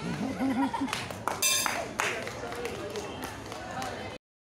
ハハ。